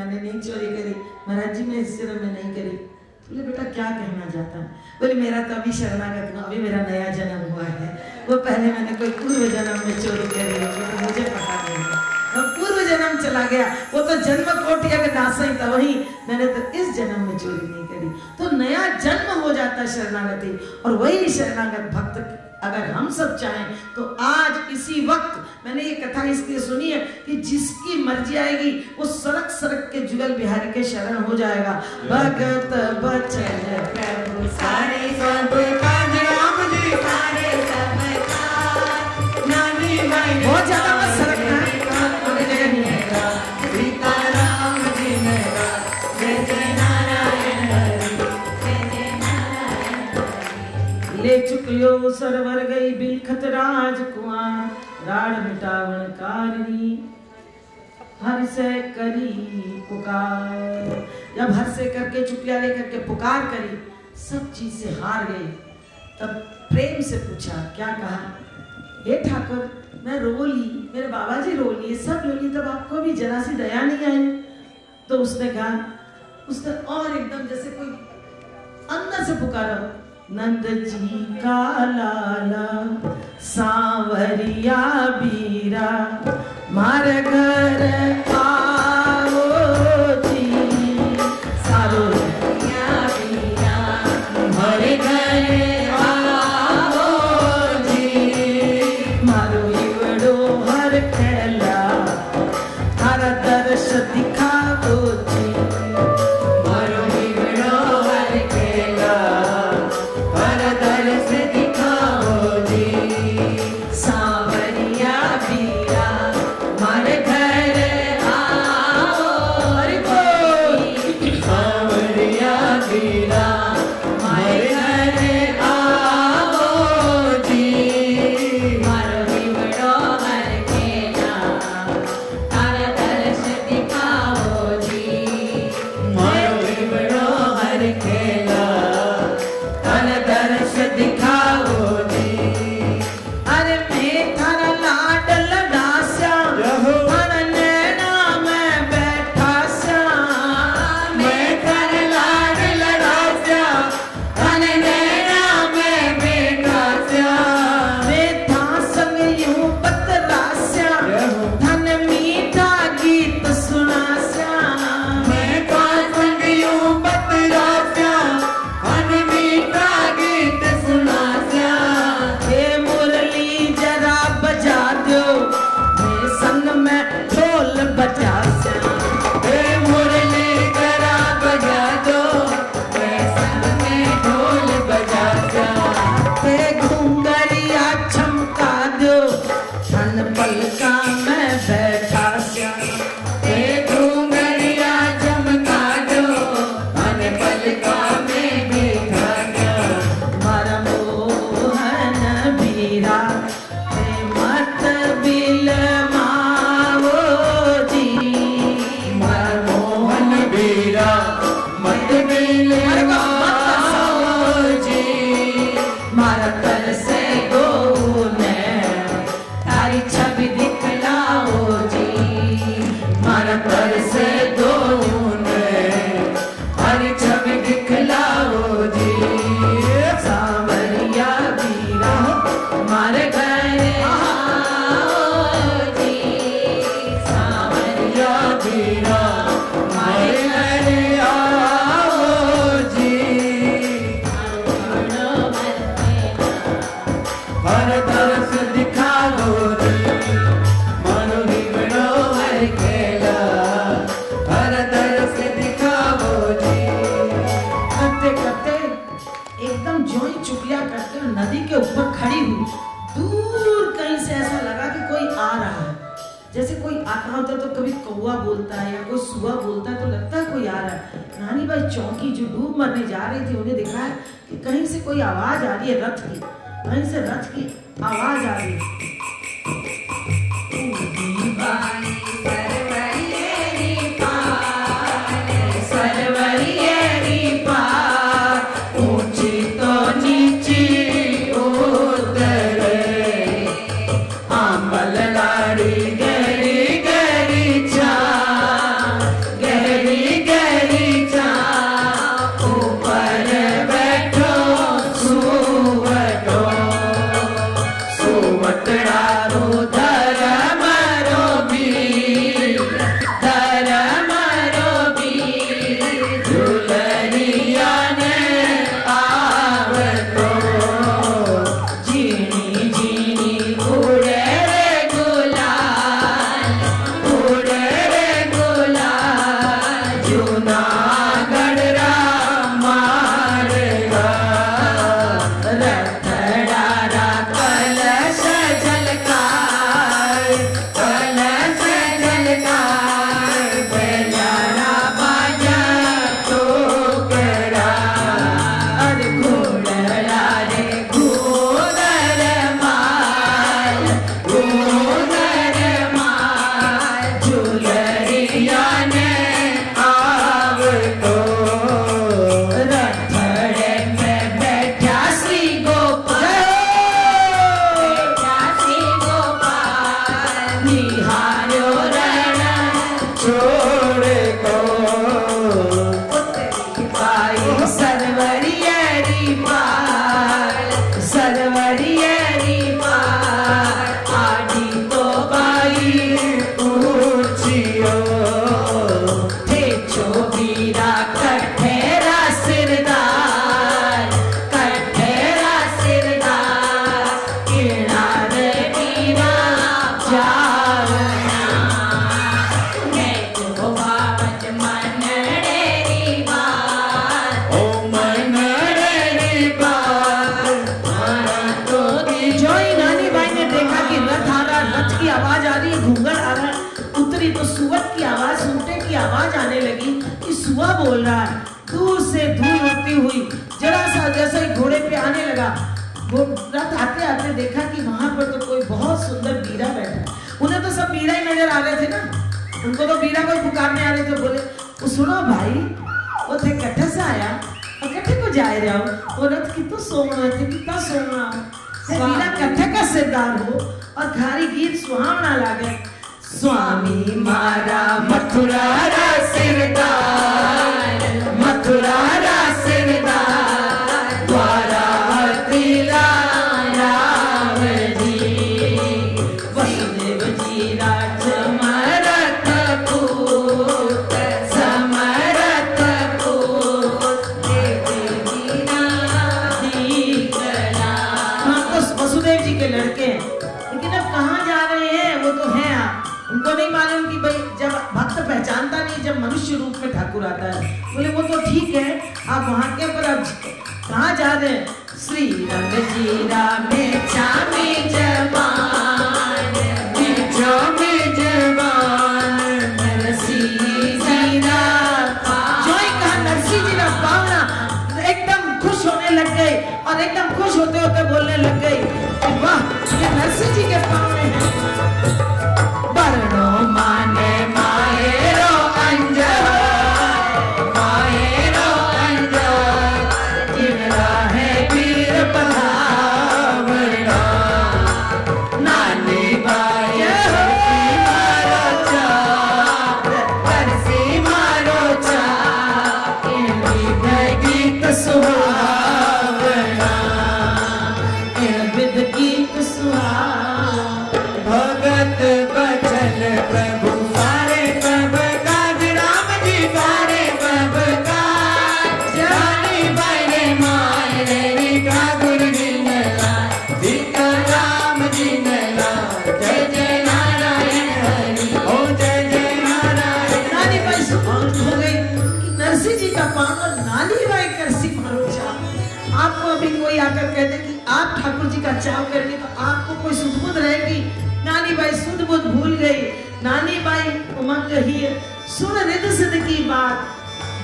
मैंने नहीं चोरी करी, महाराज जी, मैं इस जन्म में नहीं करी। बोले, बेटा, क्या कहना चाहता है? बोले, मेरा तो अभी शरणागत हुआ, अभी मेरा नया जन्म हुआ है। वो पहले मैंने कोई पूर्व जन्म में चोरी करी होगी तो मुझे पता नहीं है। वो पूर्व जन्म चला गया, वो तो जन्म कोटि अगर नासा ही था, वही मैंने तो इस जन्म में चोरी नहीं करी। तो नया जन्म हो जाता शरणागति, और वही शरणागत भक्त अगर हम सब चाहें तो आज इसी वक्त मैंने ये कथा इसलिए सुनी है कि जिसकी मर्ज़ी आएगी वो सड़क सड़क के जुगल बिहारी के शरण हो जाएगा। भगत बचन सारे सरवर गई बिलखत राज कुआर राड मिटावण कारणी। हर से करी पुकार। जब हर से करके, चुपिया लेकर के पुकार करी, सब चीज़ से हार गई। तब प्रेम से पूछा, क्या कहा? हे ठाकुर, मैं रो ली मेरे बाबा जी रो लिए सब रो लिए तब आपको भी जरा सी दया नहीं आई? तो उसने कहा, उसने और एकदम जैसे कोई अंदर से पुकारा। नंद जी का लाला सांवरिया बीरा मार घर आओ है सुआ बोलता तो लगता है कोई आ रहा है। नानी भाई चौंकी जो डूब मरने जा रही थी, उन्हें देखा है कि कहीं से कोई आवाज़ आ रही है रथ की, कहीं से रथ की आवाज़ आ रही है। लगी कि सुआ बोल रहा है। दूर से धूल उड़ती हुई जरा सा जैसे ही घोड़े पे आने लगा। वो रथ आते आते देखा कि वहाँ पर तो कोई बहुत सुंदर बीरा बैठा है। उन्हें तो सब बीरा ही नज़र आ रहे थे ना। उनको तो बीरा कोई पुकारने आ रहे थे बोले वो सुनो भाई वो थे कट्ठे से आया। और कट्ठे को जाए रहो वो रथ कितो सोना थे कितना सोना बीरा कट्ठे का सरदार हो और खारी गीत सुहावना लागे। स्वामी मारा मथुरा नहीं जब मनुष्य रूप में ठाकुर आता है, बोले, वो तो ठीक है, आप वहाँ के पर अब कहाँ जा रहे हैं? श्री रंग जी रामे चामी जमान में गए और एकदम खुश होते होते बोलने लग गई वाह, ये नरसिंह जी के पावने ठाकुर जी का चाव करेंगे तो आपको कोई सुध रहेगी? नानी बाई सुध बुध भूल गई। नानी by Umang he. Soon rhythm सिद्ध की बात।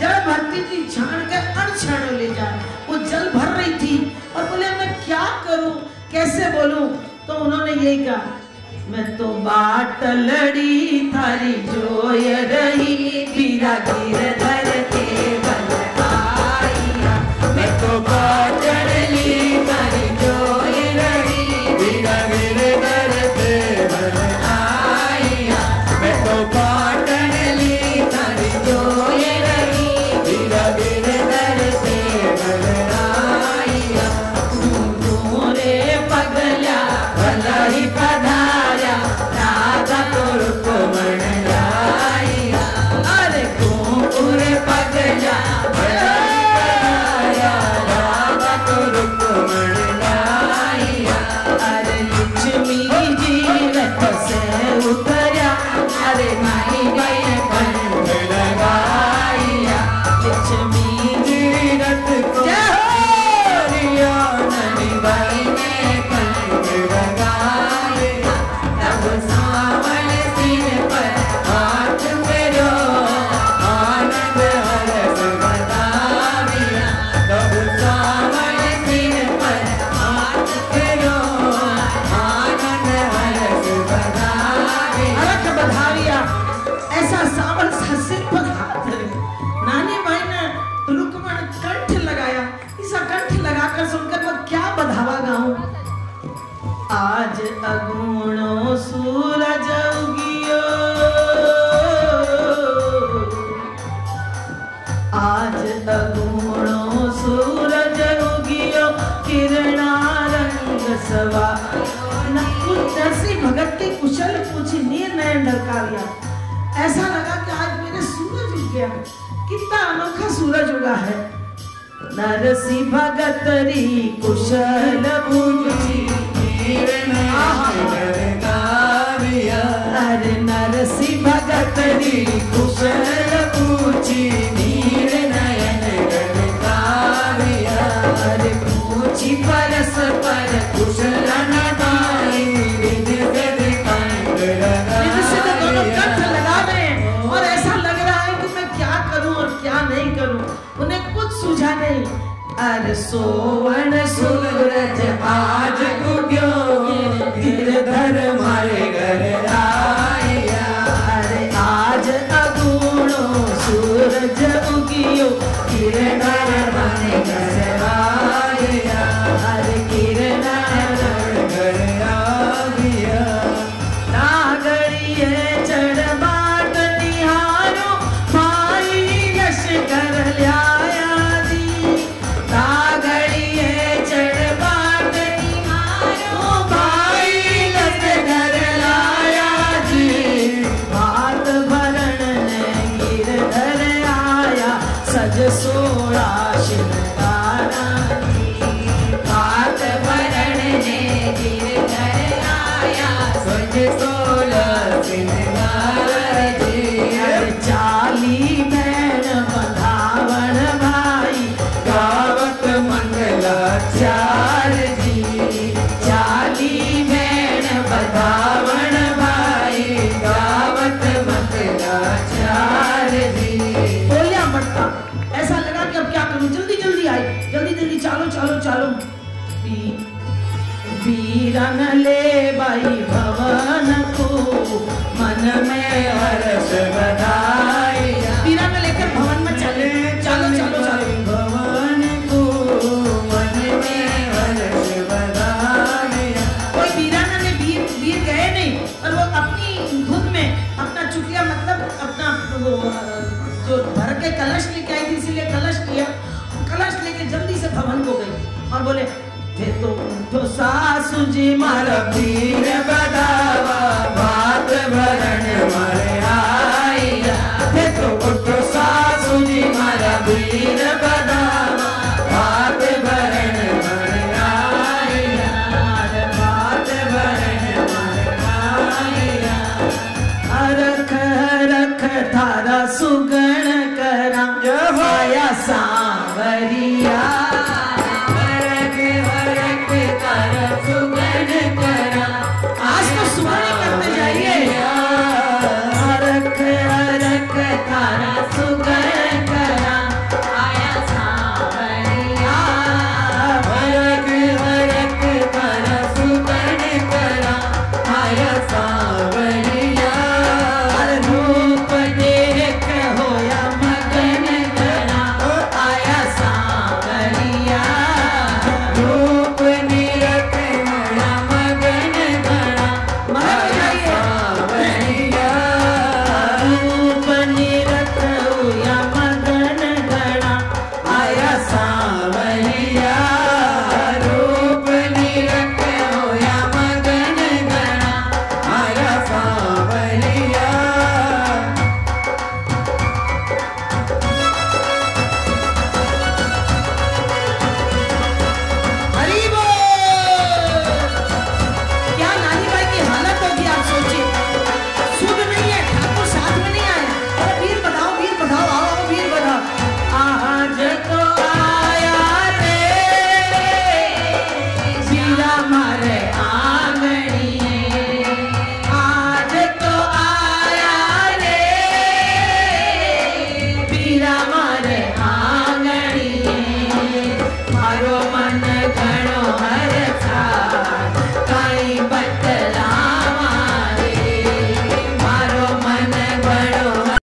जड़ भक्ति की छाण के अनछाण ले जाए वो जल भर रही थी और बोले, मैं क्या करूँ? कैसे बोलूँ? तो उन्होंने यही कहा, मैं तो बाट लड़ी थारी जोय रही, गिरा गिर धर गया कितना अनोखा सूरज उगा है। नरसी भगतरी कुशल पूछी अरे सोवण सूरज आज उग्यो गिरधर मारे घर आया अरे आज अगुणो सूरज उगियो। गिरधर मन में हर्ष बधाई लेकर भवन में चले, चलो चलो। भवन को मन में हर्ष बधाई कोई वीराना वीर गए नहीं, और वो अपनी धुन में अपना चुटिया मतलब अपना वो, जो भर के कलश लेके आई थी, इसीलिए कलश लिया कलश लेके जल्दी से भवन को गई। और बोले थे तो सासू जी, मारा वीर